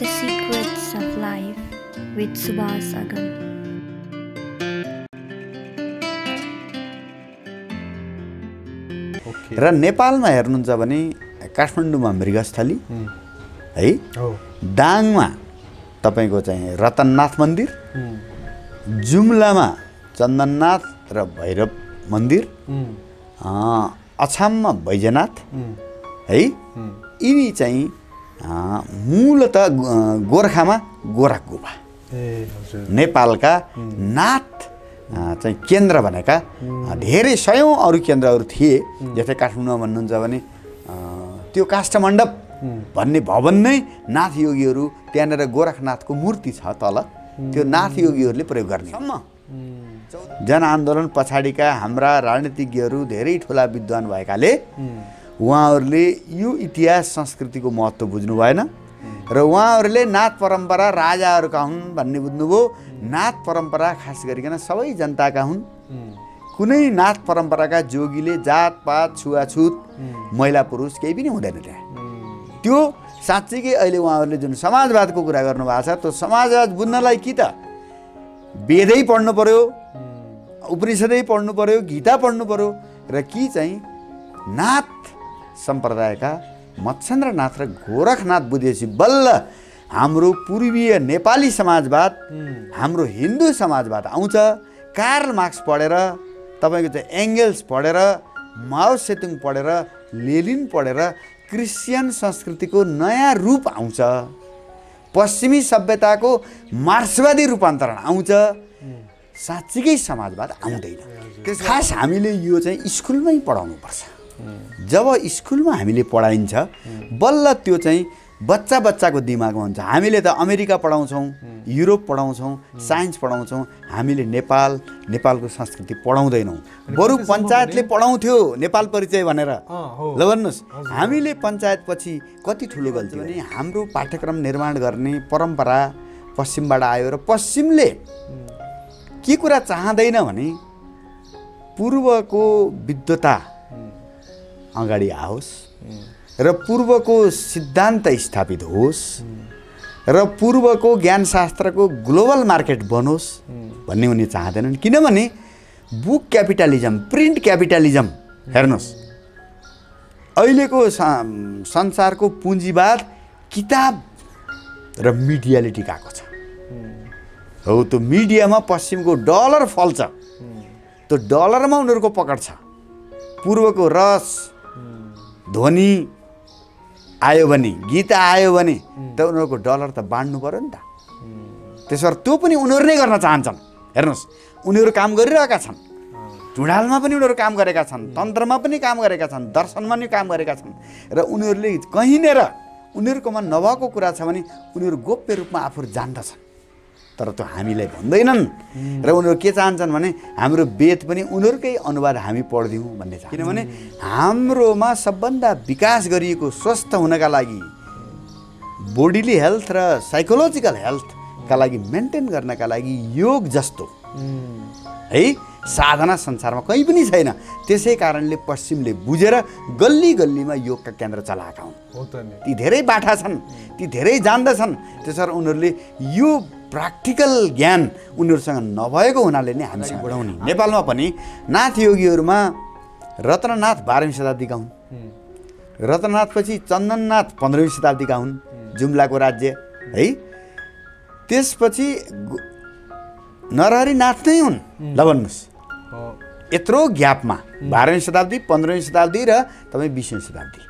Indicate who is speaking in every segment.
Speaker 1: The Secrets of Life with Subhas Agam.
Speaker 2: Okay
Speaker 3: र नेपालमा हेर्नुहुन्छ भने काठमाडौँमा मृगस्थली है।
Speaker 2: हो?
Speaker 3: दाङमा तपाईँको चाहिँ रतननाथ मन्दिर जुम्लामा चन्दननाथ र भैरव मन्दिर अछाममा बैजनाथ है। यिनी चाहिँ मूलत गोर्खामा गोरख गुफा। नेपालका नाथ चाहिँ केन्द्र भनेका धेरै सयौँ अरू केन्द्रहरू थिए। जस्तै काठमाडौँमा भन्नुहुन्छ भने त्यो काष्ठमण्डप भन्ने भवन नै नाथ योगीहरू त्यहाँनिर गोरखनाथको मूर्ति छ तल। त्यो नाथ योगीहरूले प्रयोग गर्ने। सम्म। जनआन्दोलन पछाडिका हाम्रा राजनीतिज्ञहरू धेरै ठुला विद्वान भएकाले उहाँहरूले यो इतिहास संस्कृतिको महत्त्व बुझ्नु भएन। र उहाँहरूले नाथ परम्परा राजाहरूका हुन् भन्ने बुझ्नुभयो। नाथ परम्परा खास गरिकन सबै जनताका हुन्। कुनै नाथ परम्पराका जोगीले जातपात छुवाछुत महिला पुरुष केही पनि हुँदैन त्यहाँ। त्यो साँच्चीकै अहिले उहाँहरूले जुन समाजवादको कुरा गर्नुभएको छ त्यो समाजवाद बुझ्नलाई कि त? वेदै पढ्नु पर्यो उपनिषदै पढ्नु पर्यो गीता पढ्नु पर्यो र कि चाहिँ नाथ सम्प्रदायका मत्स्येन्द्रनाथ र गोरखनाथ बुझेपछि बल्ल हाम्रो पूर्वीय नेपाली समाजवाद हाम्रो हिन्दू समाजवाद आउँछ। कार्ल मार्क्स पढेर तपाईँको चाहिँ एङ्गल्स पढेर माओ सेतुङ पढेर लेलिन पढेर क्रिस्चियन संस्कृतिको नयाँ रूप आउँछ। पश्चिमी सभ्यताको मार्क्सवादी रूपान्तरण आउँछ। साँच्चीकै समाजवाद आउँदैन। खास हामीले यो चाहिँ स्कुलमै पढाउनुपर्छ। जब स्कुलमा हामीले पढाइन्छ बल्ल त्यो चाहिँ बच्चा बच्चाको दिमागमा हुन्छ। हामीले त अमेरिका पढाउँछौँ युरोप पढाउँछौँ साइन्स पढाउँछौँ हामीले नेपाल नेपालको संस्कृति पढाउँदैनौँ। बरु पञ्चायतले पढाउँथ्यो नेपाल परिचय भनेर। ल भन्नुहोस् हामीले पञ्चायत पछि कति ठुलो गल्ती भने हाम्रो पाठ्यक्रम निर्माण गर्ने परम्परा पश्चिमबाट आयो र पश्चिमले के कुरा चाहँदैन भने पूर्वको विद्वता अगाडि आओस् र पूर्वको सिद्धान्त स्थापित होस् र पूर्वको ज्ञानशास्त्रको ग्लोबल मार्केट बनोस् भन्ने उनी चाहँदैनन्। किनभने बुक क्यापिटलिजम प्रिन्ट क्यापिटलिजम हेर्नुहोस्। अहिलेको संसारको पुँजीवाद किताब र मिडियाले टिकाएको छ। हो त्यो मिडियामा पश्चिमको डलर फल्छ। त्यो डलरमा उनीहरूको पकड छ। पूर्वको रस ध्वनि आयो भने गीत आयो भने त उनीहरूको डलर त बाँड्नु पऱ्यो नि त। त्यसो भएर त्यो पनि उनीहरू नै गर्न चाहन्छन्। हेर्नुहोस् उनीहरू काम गरिरहेका छन्। टुँडालमा पनि उनीहरू काम गरेका छन् तन्त्रमा पनि काम गरेका छन् दर्शनमा पनि काम गरेका छन्। र उनीहरूले कहीँनिर उनीहरूकोमा नभएको कुरा छ भने उनीहरू गोप्य रूपमा आफूहरू जान्दछन्। तर त्यो हामीलाई भन्दैनन्। र उनीहरू के चाहन्छन् भने हाम्रो वेद पनि उनीहरूकै अनुवाद हामी पढिदिउँ भन्ने छ किनभने हाम्रोमा सबभन्दा विकास गरिएको स्वस्थ हुनका लागि बोडीली हेल्थ र साइकोलोजिकल हेल्थका लागि मेन्टेन गर्नका लागि योग जस्तो। है? साधना संसारमा कहीँ पनि छैन। त्यसै कारणले पश्चिमले बुझेर गल्ली गल्लीमा योगका केन्द्र चलाएका हुन्।
Speaker 2: ती
Speaker 3: धेरै बाठा छन् ती धेरै जान्दछन्। त्यसरी उनीहरूले यो प्र्याक्टिकल ज्ञान उनीहरूसँग नभएको हुनाले नै हामीसँग बढाउने नेपालमा पनि नाथ योगीहरूमा रत्ननाथ बाह्रौँ शताब्दीका हुन्। रत्ननाथपछि चन्दननाथ पन्ध्रौँ शताब्दीका हुन् जुम्लाको राज्य है? त्यसपछि नरहरिनाथ नै हुन्। ल भन्नुहोस्।
Speaker 2: हो।
Speaker 3: यत्रो ग्यापमा बाह्रौँ शताब्दी पन्ध्रौँ शताब्दी र तपाईँ बिसौँ शताब्दी।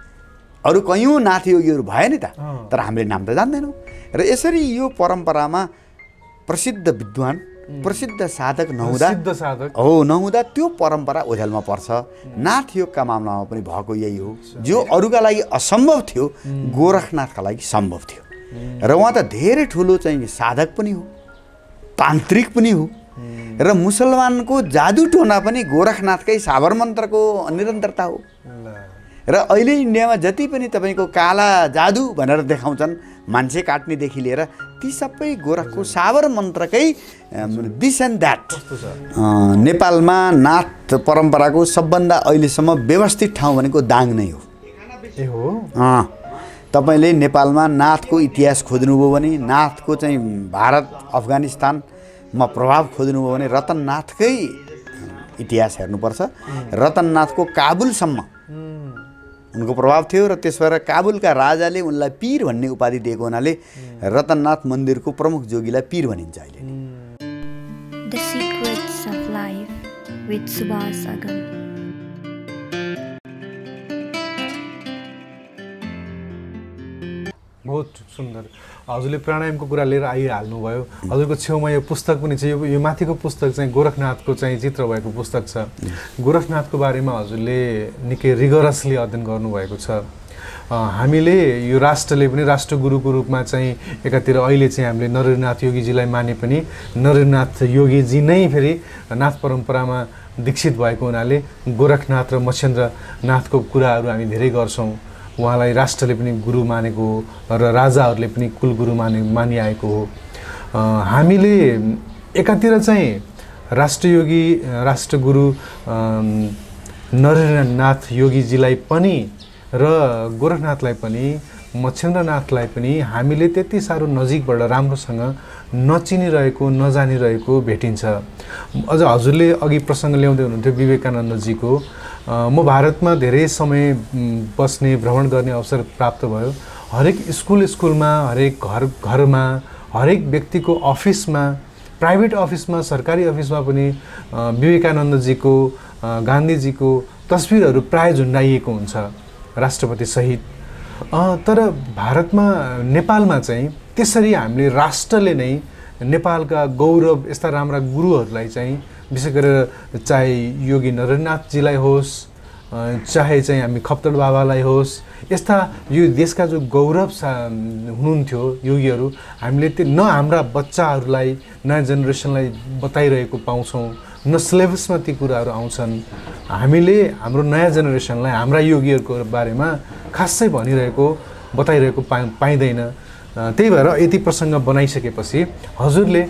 Speaker 3: अरू कैयौँ नाथ योगीहरू भयो नि त। तर हामीले नाम त जान्दैनौँ। र यसरी यो परम्परामा प्रसिद्ध विद्वान प्रसिद्ध साधक नहुँदा
Speaker 2: साधक।
Speaker 3: हो नहुँदा त्यो परम्परा ओझेलमा पर्छ। नाथ योगका मामलामा पनि भएको यही हो। जो अरूका लागि असम्भव थियो गोरखनाथका लागि सम्भव थियो। र उहाँ त धेरै ठुलो चाहिँ साधक पनि हो तान्त्रिक पनि हो। र मुसलमानको जादु टोना पनि गोरखनाथकै साबर मन्त्रको निरन्तरता हो। र अहिले इन्डियामा जति पनि तपाईँको काला जादु भनेर देखाउँछन् मान्छे काट्नेदेखि लिएर ती सबै गोरखको साबर मन्त्रकै दिस एन्ड द्याट नेपालमा नाथ परम्पराको सबभन्दा अहिलेसम्म व्यवस्थित ठाउँ भनेको दाङ नै हो।
Speaker 2: ए हो?
Speaker 3: तपाईँले नेपालमा नाथको इतिहास खोज्नुभयो भने नाथको चाहिँ भारत अफगानिस्तानमा प्रभाव खोज्नुभयो भने रतननाथकै इतिहास हेर्नुपर्छ। रतननाथको काबुलसम्म। उनको प्रभाव थियो र त्यस भएर काबुलका राजाले उनलाई पीर भन्ने उपाधि दिएको हुनाले रतननाथ मन्दिरको प्रमुख जोगीलाई पीर भनिन्छ अहिले।
Speaker 1: The Secrets of Life with Subhas Agam.
Speaker 2: बहुत सुन्दर। हजुरले प्राणायामको कुरा लिएर आइहाल्नुभयो। हजुरको छेउमा यो पुस्तक पनि छ। यो माथिको पुस्तक चाहिँ गोरखनाथको चाहिँ चित्र भएको पुस्तक छ। गोरखनाथको बारेमा हजुरले निकै रिगरसली अध्ययन गर्नुभएको छ। हामीले यो राष्ट्रले पनि राष्ट्रगुरुको रूपमा चाहिँ एकातिर अहिले चाहिँ हामीले नरेन्द्रनाथ योगीजीलाई माने पनि नरेन्द्रनाथ योगीजी नै फेरि नाथ परम्परामा दीक्षित भएको हुनाले गोरखनाथ र मच्छेन्द्रनाथको कुराहरू हामी धेरै गर्छौँ। उहाँलाई राष्ट्रले पनि गुरु मानेको हो र राजाहरूले पनि कुलगुरु माने मानिआएको हो। हामीले एकातिर चाहिँ राष्ट्रयोगी राष्ट्रगुरु नरेन्द्रनाथ योगीजीलाई पनि र गोरखनाथलाई पनि मच्छेन्द्रनाथलाई पनि हामीले त्यति साह्रो नजिकबाट राम्रोसँग नचिनिरहेको नजानिरहेको भेटिन्छ। अझ हजुरले अघि प्रसङ्ग ल्याउँदै हुनुहुन्थ्यो विवेकानन्दजीको म भारतमा धेरै समय बस्ने भ्रमण गर्ने अवसर प्राप्त भयो। हरेक स्कुल स्कुलमा हरेक घर घरमा हरेक व्यक्तिको अफिसमा प्राइभेट अफिसमा सरकारी अफिसमा पनि विवेकानन्दजीको गान्धीजीको तस्विरहरू प्राय झुन्डाइएको हुन्छ राष्ट्रपतिसहित तर भारतमा नेपालमा चाहिँ त्यसरी हामीले राष्ट्रले नै नेपालका गौरव यस्ता राम्रा गुरुहरूलाई चाहिँ विशेष गरेर चाहे योगी नरेन्द्रनाथजीलाई होस् चाहे चाहिँ हामी खप्तड बाबालाई होस् यस्ता यो देशका जो गौरव सा हुनुहुन्थ्यो योगीहरू हामीले त्यो न हाम्रा बच्चाहरूलाई नयाँ जेनेरेसनलाई बताइरहेको पाउँछौँ न सिलेबसमा ती कुराहरू आउँछन्। हामीले हाम्रो नयाँ जेनेरेसनलाई हाम्रा योगीहरूको बारेमा खासै भनिरहेको बताइरहेको पा पाइँदैन। त्यही भएर यति प्रसङ्ग बनाइसकेपछि हजुरले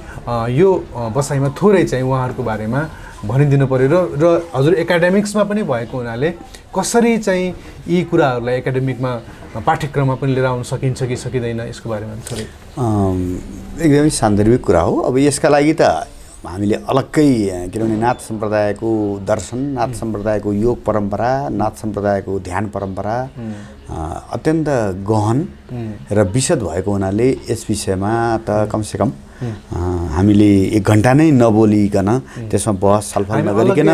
Speaker 2: यो बसाइमा थोरै चाहिँ उहाँहरूको बारेमा भनिदिनु पऱ्यो र र हजुर एकाडेमिक्समा पनि भएको हुनाले कसरी चाहिँ यी कुराहरूलाई एकाडेमिकमा पाठ्यक्रममा पनि लिएर आउन सकिन्छ कि सकिँदैन यसको बारेमा थोरै?
Speaker 3: एकदमै सान्दर्भिक कुरा हो। अब यसका लागि त हामीले अलग्गै किनभने नाथ सम्प्रदायको दर्शन नाथ सम्प्रदायको योग परम्परा नाथ सम्प्रदायको ध्यान परम्परा अत्यन्त गहन र विशद भएको हुनाले यस विषयमा त कमसेकम हामीले एक घन्टा नै नबोलिकन त्यसमा बहस छलफल नगरिकन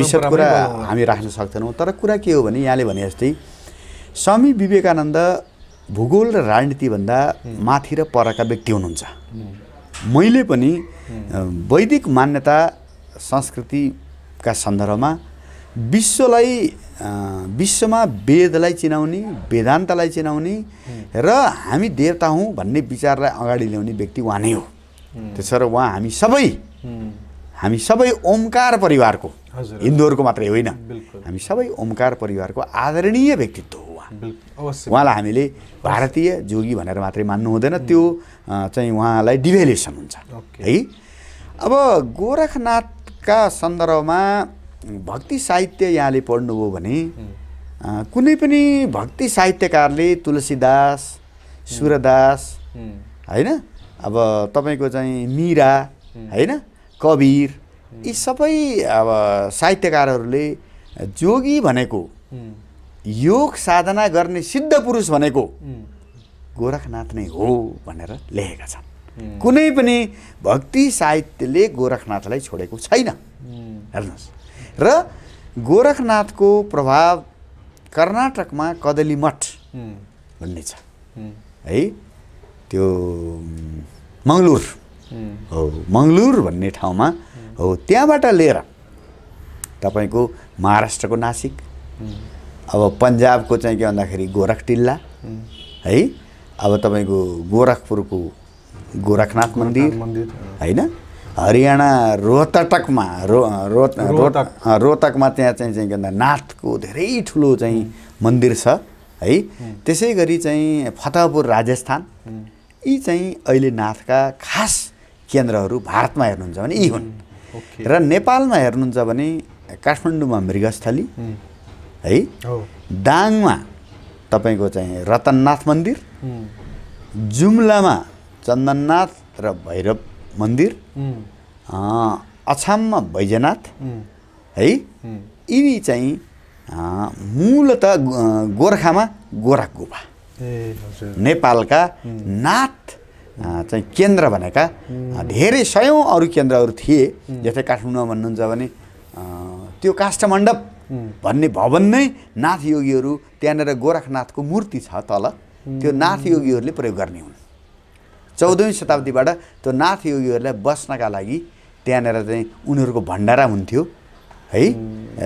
Speaker 3: विशद कुरा। हामी राख्न सक्दैनौँ। तर कुरा के हो भने यहाँले भने जस्तै स्वामी विवेकानन्द भूगोल र राजनीतिभन्दा माथि र परका व्यक्ति हुनुहुन्छ। मैले पनि वैदिक मान्यता संस्कृतिका सन्दर्भमा विश्वलाई विश्वमा वेदलाई चिनाउने वेदान्तलाई चिनाउने र हामी देवता हौँ भन्ने विचारलाई अगाडि ल्याउने व्यक्ति उहाँ नै हो। त्यसो उहाँ हामी सबै हामी सबै ओमकार परिवारको। हिन्दूहरूको मात्रै होइन। हामी सबै ओमकार परिवारको आदरणीय व्यक्तित्व हो। उहाँलाई हामीले भारतीय जोगी भनेर मात्रै मान्नु हुँदैन। त्यो चाहिँ उहाँलाई डिभेल्युसन हुन्छ। है? अब गोरखनाथका सन्दर्भमा भक्ति साहित्य यहाँले पढ्नुभयो भने कुनै पनि भक्ति साहित्यकारले तुलसीदास सुरदास होइन? अब तपाईँको चाहिँ मिरा होइन? कबीर यी सबै अब साहित्यकारहरूले जोगी भनेको योग साधना गर्ने सिद्ध पुरुष भनेको गोरखनाथ नै हो भनेर लेखेका छन्। कुनै पनि भक्ति साहित्यले गोरखनाथलाई छोडेको छैन। हेर्नुहोस्। र गोरखनाथको प्रभाव कर्नाटकमा कदली मठ भन्ने छ।
Speaker 2: हुँ,
Speaker 3: त्यो मङ्गलुर।
Speaker 2: हो
Speaker 3: मङ्गलुर भन्ने ठाउँमा हो त्यहाँबाट लिएर तपाईँको महाराष्ट्रको नासिक। अब पन्जाबको चाहिँ के भन्दाखेरि गोरखटिल्ला है? अब तपाईँको गोरखपुरको गोरखनाथ मन्दिर होइन? हरियाणा रोहतकमा रो रोत
Speaker 2: रोहतक।
Speaker 3: रोहतकमा त्यहाँ चाहिँ चाहिँ के भन्दा नाथको धेरै ठुलो चाहिँ मन्दिर छ है? त्यसै गरी चाहिँ फतेहपुर राजस्थान यी चाहिँ अहिले नाथका खास केन्द्रहरू भारतमा हेर्नुहुन्छ भने यी हुन्। र नेपालमा हेर्नुहुन्छ भने काठमाडौँमा मृगस्थली
Speaker 2: हुँ,
Speaker 3: दाङमा तपाईँको चाहिँ रतननाथ मन्दिर जुम्लामा चन्दननाथ र भैरव मन्दिर अछाममा बैजनाथ है? यिनी चाहिँ मूलत गोर्खामा गोरख गुफा नेपालका नाथ चाहिँ केन्द्र भनेका धेरै सयौँ अरू केन्द्रहरू थिए। जस्तै काठमाडौँमा भन्नुहुन्छ भने त्यो काष्ठमण्डप। भन्ने भवन नै नाथ योगीहरू त्यहाँनिर गोरखनाथको मूर्ति छ तल। त्यो नाथ योगीहरूले प्रयोग गर्ने हुन्। चौधौँ शताब्दीबाट त्यो नाथ योगीहरूलाई बस्नका लागि त्यहाँनिर चाहिँ उनीहरूको भण्डारा हुन्थ्यो। है?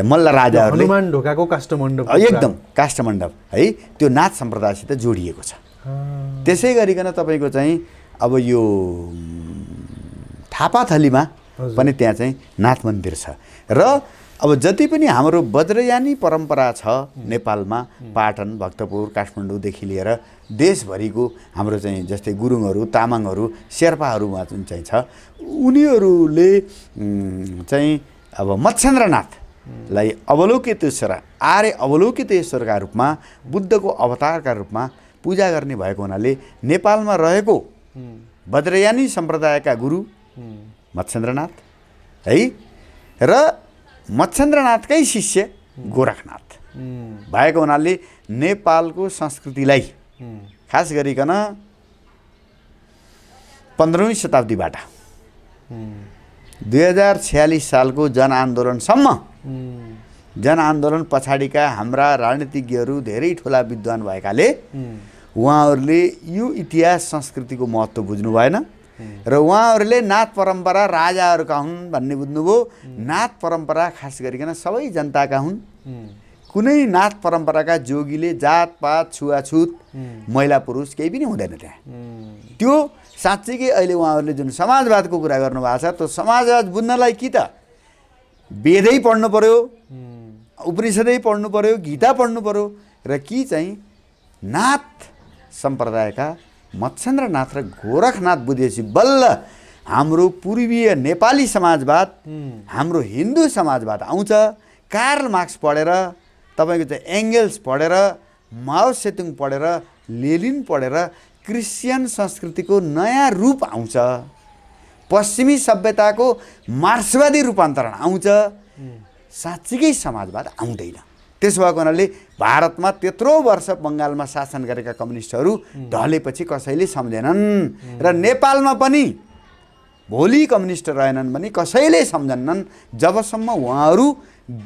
Speaker 3: मल्ल राजाहरूले
Speaker 2: हनुमान ढोकाको काष्ठमण्डप
Speaker 3: एकदम काष्ठमण्डप। है? त्यो नाथ सम्प्रदायसित जोडिएको छ। त्यसै गरिकन तपाईँको चाहिँ अब यो थापाथलीमा। पनि त्यहाँ चाहिँ नाथ मन्दिर छ। र अब जति पनि हाम्रो वज्रयानी परम्परा छ नेपालमा पाटन भक्तपुर काठमाडौँदेखि लिएर देशभरिको हाम्रो चाहिँ जस्तै गुरुङहरू तामाङहरू शेर्पाहरूमा जुन चाहिँ छ उनीहरूले चाहिँ अब मत्स्येन्द्रनाथलाई अवलोकितेश्वर आर्य अवलोकितेश्वरका रूपमा बुद्धको अवतारका रूपमा पूजा गर्ने भएको हुनाले नेपालमा रहेको वज्रयानी सम्प्रदायका गुरु मत्स्येन्द्रनाथ है र मत्स्येन्द्रनाथकै शिष्य गोरखनाथ। भएको हुनाले नेपालको संस्कृतिलाई खास गरिकन पन्ध्रौँ शताब्दीबाट दुई हजार छ्यालिस सालको जनआन्दोलनसम्म जनआन्दोलन पछाडिका हाम्रा राजनीतिज्ञहरू धेरै ठुला विद्वान भएकाले उहाँहरूले यो इतिहास संस्कृतिको महत्त्व बुझ्नु भएन। र उहाँहरूले नाथ परम्परा राजाहरूका हुन् भन्ने बुझ्नुभयो। नाथ परम्परा खास गरिकन सबै जनताका हुन्। कुनै नाथ परम्पराका जोगीले जातपात छुवाछुत महिला पुरुष केही पनि हुँदैन त्यहाँ। त्यो साँच्चीकै अहिले उहाँहरूले जुन समाजवादको कुरा गर्नुभएको छ त्यो समाजवाद बुझ्नलाई कि त? वेदै पढ्नु पर्यो उपनिषदै पढ्नु पर्यो गीता पढ्नु पर्यो र कि चाहिँ नाथ सम्प्रदायका मत्स्येन्द्रनाथ र गोरखनाथ बुझेपछि बल्ल हाम्रो पूर्वीय नेपाली समाजवाद हाम्रो हिन्दू समाजवाद आउँछ। कार्ल मार्क्स पढेर तपाईँको चाहिँ एङ्गल्स पढेर माओ सेतुङ पढेर लेलिन पढेर क्रिस्चियन संस्कृतिको नयाँ रूप आउँछ। पश्चिमी सभ्यताको मार्क्सवादी रूपान्तरण आउँछ। साँच्चीकै समाजवाद आउँदैन। त्यसो भएको हुनाले भारतमा त्यत्रो वर्ष बङ्गालमा शासन गरेका कम्युनिस्टहरू ढलेपछि कसैले सम्झेनन्। र नेपालमा पनि भोलि कम्युनिस्ट रहेनन् भने कसैले सम्झन्नन् जबसम्म उहाँहरू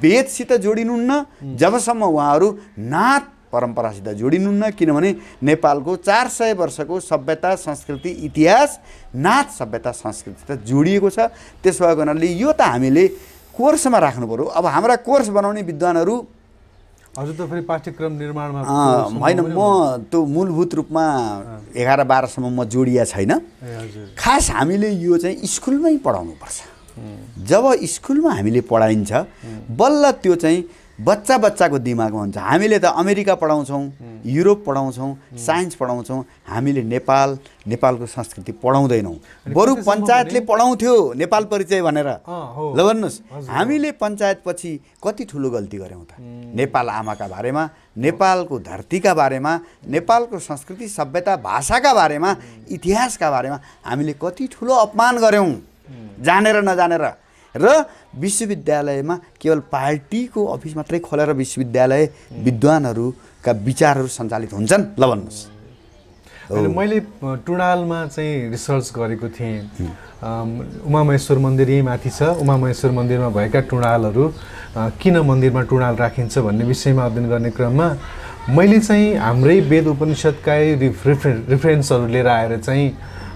Speaker 3: वेदसित जोडिनुहुन्न जबसम्म उहाँहरू नाथ परम्परासित जोडिनुहुन्न किनभने नेपालको चार सय वर्षको सभ्यता संस्कृति इतिहास नाथ सभ्यता संस्कृतिसित जोडिएको छ। त्यसो भएको हुनाले यो त हामीले कोर्समा राख्नु पऱ्यो अब हाम्रा कोर्स बनाउने विद्वानहरू
Speaker 2: हजुर त फेरि पाठ्यक्रम निर्माणमा
Speaker 3: होइन म त्यो मूलभूत रूपमा एघार बाह्रसम्म म जोडिया छैन। खास हामीले यो चाहिँ स्कुलमै पढाउनुपर्छ। जब स्कुलमा हामीले पढाइन्छ बल्ल त्यो चाहिँ बच्चा बच्चाको दिमागमा हुन्छ। हामीले त अमेरिका पढाउँछौँ युरोप पढाउँछौँ साइन्स पढाउँछौँ हामीले नेपाल नेपालको संस्कृति पढाउँदैनौँ। बरु पञ्चायतले पढाउँथ्यो नेपाल परिचय भनेर। ल भन्नुहोस् हामीले पञ्चायतपछि कति ठुलो गल्ती गऱ्यौँ त? नेपाल आमाका बारेमा नेपालको धरतीका बारेमा नेपालको संस्कृति सभ्यता भाषाका बारेमा इतिहासका बारेमा हामीले कति ठुलो अपमान गऱ्यौँ। जानेर नजानेर। र विश्वविद्यालयमा केवल पार्टीको अफिस मात्रै खोलेर विश्वविद्यालय विद्वानहरूका विचारहरू सञ्चालित हुन्छन्। ल भन्नुहोस्।
Speaker 2: मैले टुणालमा चाहिँ रिसर्च गरेको थिएँ। उमामहेश्वर मन्दिर यहीँ माथि छ। उमामहेश्वर मन्दिरमा भएका टुणालहरू अ, किन मन्दिरमा टुणाल राखिन्छ भन्ने विषयमा अध्ययन गर्ने क्रममा मैले चाहिँ हाम्रै वेद उपनिषदकै रिफ रिफरे रेफरेन्सहरू लिएर आएर चाहिँ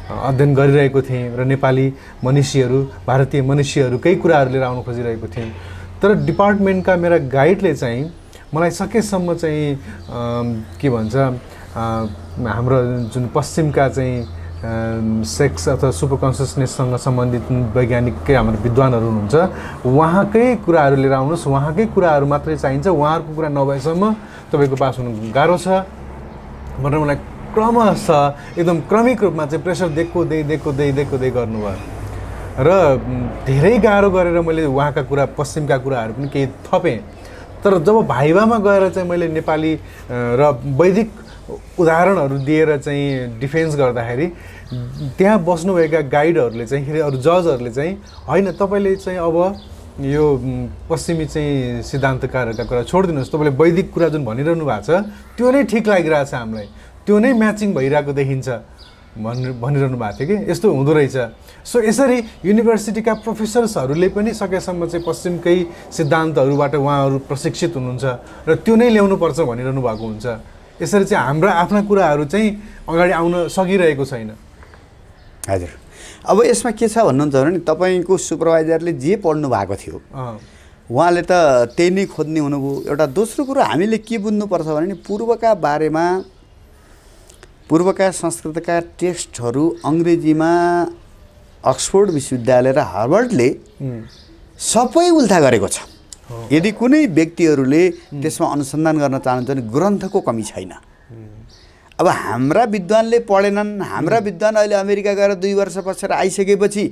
Speaker 2: अध्ययन गरिरहेको थिएँ र नेपाली मनुष्यहरू भारतीय मनुष्यहरूकै कुराहरू लिएर आउनु खोजिरहेको थिएँ। तर डिपार्टमेन्टका मेरा गाइडले चाहिँ मलाई सकेसम्म चाहिँ के भन्छ हाम्रो जुन पश्चिमका चाहिँ सेक्स अथवा सुपर कन्सियसनेससँग सम्बन्धित वैज्ञानिककै हाम्रो विद्वानहरू हुनुहुन्छ उहाँकै कुराहरू लिएर आउनुहोस्। उहाँकै कुराहरू मात्रै चाहिन्छ। उहाँहरूको कुरा नभएसम्म तपाईँको पास हुनु गाह्रो छ। भनेर मलाई क्रमशः एकदम क्रमिक रूपमा चाहिँ प्रेसर दिएको दे दिएको दे दिएको दे गर्नुभयो। र धेरै गाह्रो गरेर मैले उहाँका कुरा पश्चिमका कुराहरू पनि केही थपेँ। तर जब भाइभामा गएर चाहिँ मैले नेपाली र वैदिक उदाहरणहरू दिएर चाहिँ डिफेन्स गर्दाखेरि त्यहाँ बस्नुभएका गाइडहरूले चाहिँ अरू जजहरूले चाहिँ होइन तपाईँले चाहिँ अब यो पश्चिमी चाहिँ सिद्धान्तकारहरूका कुरा छोडिदिनुहोस्। तपाईँले वैदिक कुरा जुन भनिरहनु भएको छ त्यो नै ठिक लागिरहेछ हामीलाई। त्यो नै म्याचिङ भइरहेको देखिन्छ भनि भनिरहनु भएको थियो कि? यस्तो हुँदो रहेछ। सो यसरी युनिभर्सिटीका प्रोफेसर्सहरूले पनि सकेसम्म चाहिँ पश्चिमकै सिद्धान्तहरूबाट उहाँहरू प्रशिक्षित हुनुहुन्छ र त्यो नै ल्याउनुपर्छ भनिरहनु भएको हुन्छ। यसरी चाहिँ हाम्रा आफ्ना कुराहरू चाहिँ अगाडि आउन सकिरहेको छैन।
Speaker 3: हजुर। अब यसमा के छ भन्नुहुन्छ भने तपाईँको सुपरभाइजरले जे पढ्नु भएको थियो उहाँले त त्यही नै खोज्ने हुनुभयो। एउटा दोस्रो कुरो हामीले के बुझ्नुपर्छ भने पूर्वका बारेमा पूर्वका संस्कृतका टेक्स्टहरू अङ्ग्रेजीमा अक्सफोर्ड विश्वविद्यालय र हार्वर्डले सबै उल्था गरेको छ। यदि कुनै व्यक्तिहरूले त्यसमा अनुसन्धान गर्न चाहनुहुन्छ भने ग्रन्थको कमी छैन। अब हाम्रा विद्वानले पढेनन् हाम्रा विद्वान अहिले अमेरिका गएर दुई वर्ष बसेर आइसकेपछि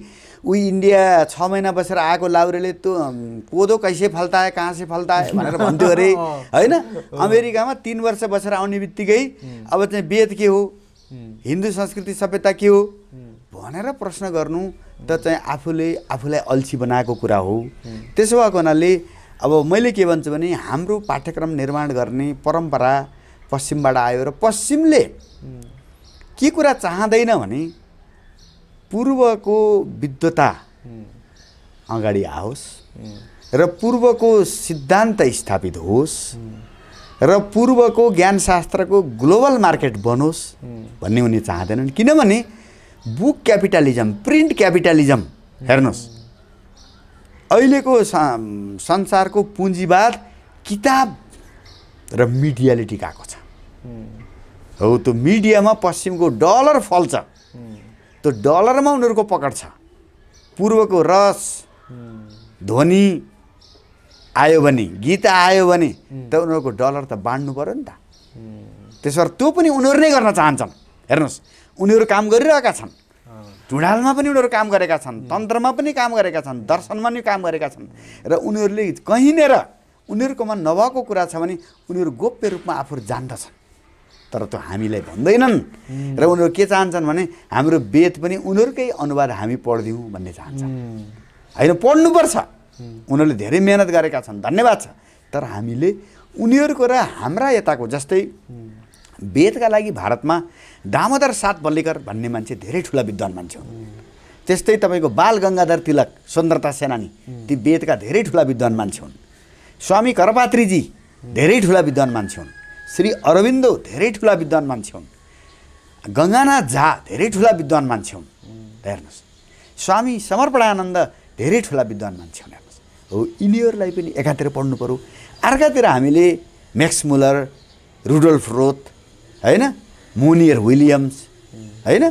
Speaker 3: उही इन्डिया छ महिना बसेर आएको लाउरेले त्यो कोदो कैसे फल्ता है कहाँ से फल्ता है भनेर भन्थ्यो अरे। होइन? अमेरिकामा तिन वर्ष बसेर आउने बित्तिकै अब चाहिँ वेद के हो? हिन्दू संस्कृति सभ्यता के हो? भनेर प्रश्न गर्नु त चाहिँ आफूले आफूलाई अल्छी बनाएको कुरा हो। त्यसो भएको हुनाले अब मैले के भन्छु भने हाम्रो पाठ्यक्रम निर्माण गर्ने परम्परा पश्चिमबाट आयो र पश्चिमले के कुरा चाहँदैन भने पूर्वको विद्वता अगाडि आओस् र पूर्वको सिद्धान्त स्थापित होस् र पूर्वको ज्ञानशास्त्रको ग्लोबल मार्केट बनोस् भन्ने उनी चाहँदैनन्। किनभने बुक क्यापिटलिजम प्रिन्ट क्यापिटलिजम हेर्नुहोस्। अहिलेको संसारको पुँजीवाद किताब र मिडियाले टिकाएको छ। हो त्यो मिडियामा पश्चिमको डलर फल्छ। त्यो डलरमा उनीहरूको पकड छ। पूर्वको रस ध्वनि आयो भने गीत आयो भने त उनीहरूको डलर त बाँड्नु पऱ्यो नि त। त्यसो भएर त्यो पनि उनीहरू नै गर्न चाहन्छन्। हेर्नुहोस् उनीहरू काम गरिरहेका छन्। टुँडालमा पनि उनीहरू काम गरेका छन् तन्त्रमा पनि काम गरेका छन् दर्शनमा पनि काम गरेका छन्। र उनीहरूले कहीँनिर उनीहरूकोमा नभएको कुरा छ भने उनीहरू गोप्य रूपमा आफूहरू जान्दछन्। तर त्यो हामीलाई भन्दैनन्। र उनीहरू के चाहन्छन् भने हाम्रो वेद पनि उनीहरूकै अनुवाद हामी पढिदिउँ भन्ने चाहन्छन्। होइन पढ्नुपर्छ। उनीहरूले धेरै मेहनत गरेका छन् धन्यवाद छ। तर हामीले उनीहरूको र हाम्रा यताको जस्तै वेदका लागि भारतमा दामोदर सात बल्लेकर भन्ने मान्छे धेरै ठुला विद्वान मान्छे हुन् त्यस्तै तपाईँको बाल गङ्गाधर तिलक स्वतन्त्रता सेनानी ती वेदका धेरै ठुला विद्वान मान्छे हुन्। स्वामी करपात्रीजी धेरै ठुला विद्वान मान्छे हुन्। श्री अरविन्दो धेरै ठुला विद्वान मान्छे हुन्। गङ्गानाथ झा धेरै ठुला विद्वान मान्छे हुन्। हेर्नुहोस् स्वामी समर्पणानन्द धेरै ठुला विद्वान मान्छे हुन्। हेर्नुहोस् हो यिनीहरूलाई पनि एकातिर पढ्नु पऱ्यो अर्कातिर हामीले म्याक्स मुलर रुडोल्फ रोथ होइन मोनियर विलियम्स होइन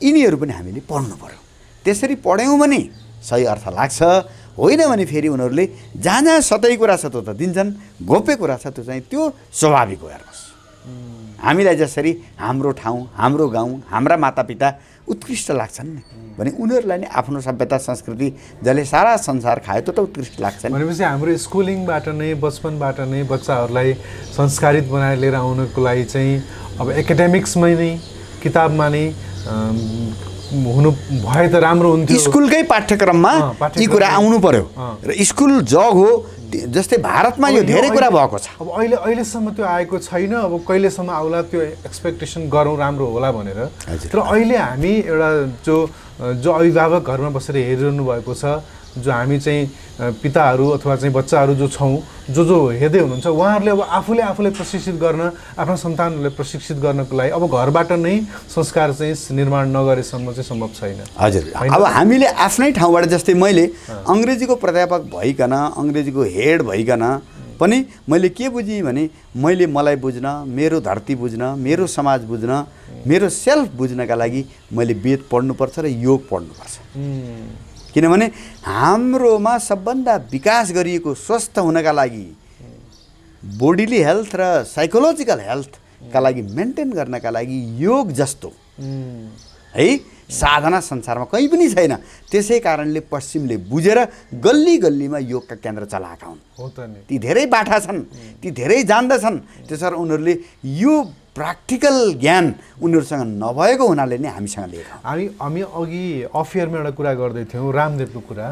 Speaker 3: यिनीहरू पनि हामीले पढ्नु पऱ्यो त्यसरी पढ्यौँ भने सही अर्थ लाग्छ। होइन भने फेरि उनीहरूले जहाँ जहाँ सतै कुरा छ त्यो त दिन्छन् गोप्य कुरा छ त्यो चाहिँ त्यो स्वाभाविक हो हेर्नुहोस्। हामीलाई जसरी हाम्रो ठाउँ हाम्रो गाउँ हाम्रा मातापिता उत्कृष्ट लाग्छन् नि। भने उनीहरूलाई नै आफ्नो सभ्यता संस्कृति जसले सारा संसार खायो त्यो त उत्कृष्ट लाग्छ
Speaker 2: भनेपछि हाम्रो स्कुलिङबाट नै बचपनबाट नै बच्चाहरूलाई संस्कारित बनाएर लिएर आउनको लागि चाहिँ अब एकाडेमिक्समै नै किताबमा नै हुनु भए त राम्रो हुन्थ्यो।
Speaker 3: स्कुलकै पाठ्यक्रममा यी कुरा आउनु पर्यो। र स्कुल जग हो जस्तै भारतमा यो धेरै कुरा भएको छ।
Speaker 2: अब अहिले अहिलेसम्म त्यो आएको छैन अब कहिलेसम्म आउला त्यो एक्सपेक्टेसन गरौँ राम्रो होला भनेर। तर अहिले हामी एउटा जो जो अभिभावक घरमा बसेर हेरिरहनु भएको छ जो हामी चाहिँ पिताहरू अथवा चाहिँ बच्चाहरू जो छौँ जो जो हेर्दै हुनुहुन्छ उहाँहरूले अब आफूले आफूलाई प्रशिक्षित गर्न आफ्ना सन्तानहरूलाई प्रशिक्षित गर्नको लागि अब घरबाट नै संस्कार चाहिँ निर्माण नगरेसम्म चाहिँ सम्भव छैन।
Speaker 3: हजुर? अब हामीले आफ्नै ठाउँबाट जस्तै मैले अङ्ग्रेजीको प्राध्यापक भइकन अङ्ग्रेजीको हेड भइकन पनि मैले के बुझेँ भने मैले मलाई बुझ्न मेरो धरती बुझ्न मेरो समाज बुझ्न मेरो सेल्फ बुझ्नका लागि मैले वेद पढ्नुपर्छ र योग पढ्नुपर्छ। किनभने हाम्रोमा सबभन्दा विकास गरिएको स्वस्थ हुनका लागि बोडीली हेल्थ र साइकोलोजिकल हेल्थका लागि मेन्टेन गर्नका लागि योग जस्तो। है? साधना संसारमा कहीँ पनि छैन। त्यसै कारणले पश्चिमले बुझेर गल्ली गल्लीमा योगका केन्द्र चलाएका हुन्।
Speaker 2: हो त नि।
Speaker 3: ती धेरै बाठा छन् ती धेरै जान्दछन्। त्यसरी उनीहरूले यो प्र्याक्टिकल ज्ञान उनीहरूसँग नभएको हुनाले नै हामीसँग लिएका।
Speaker 2: हामी हामी अघि अफियरमा एउटा कुरा गर्दै थियौँ रामदेवको कुरा।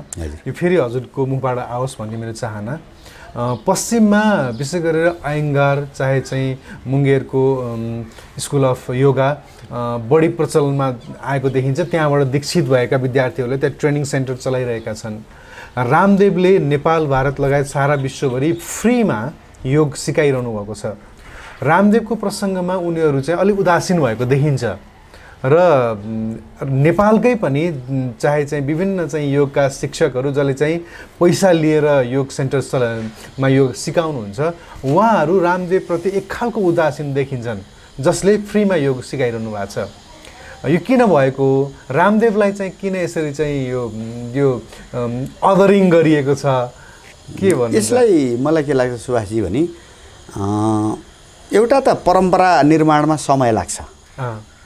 Speaker 2: यो फेरि हजुरको मुखबाट आओस् भन्ने मेरो चाहना। पश्चिममा विशेष गरेर आयङ्गार चाहे चाहिँ मुङ्गेरको स्कुल अफ योगा बढी प्रचलनमा आएको देखिन्छ। त्यहाँबाट दीक्षित भएका विद्यार्थीहरूले त्यहाँ ट्रेनिङ सेन्टर चलाइरहेका छन्। रामदेवले नेपाल भारत लगायत सारा विश्वभरि फ्रीमा योग सिकाइरहनु भएको छ। रामदेवको प्रसङ्गमा उनीहरू चाहिँ अलिक उदासीन भएको देखिन्छ। र नेपालकै पनि चाहे चाहिँ विभिन्न चाहिँ योगका शिक्षकहरू जसले चाहिँ पैसा लिएर योग सेन्टर चला मा योग सिकाउनुहुन्छ उहाँहरू रामदेवप्रति एक खालको उदासीन देखिन्छन् जसले फ्रीमा योग सिकाइरहनु भएको छ। यो किन भएको? रामदेवलाई चाहिँ किन यसरी चाहिँ यो यो अदरिङ गरिएको छ? के भन्नु
Speaker 3: यसलाई मलाई के लाग्छ सुभाषजी भने एउटा त परम्परा निर्माणमा समय लाग्छ।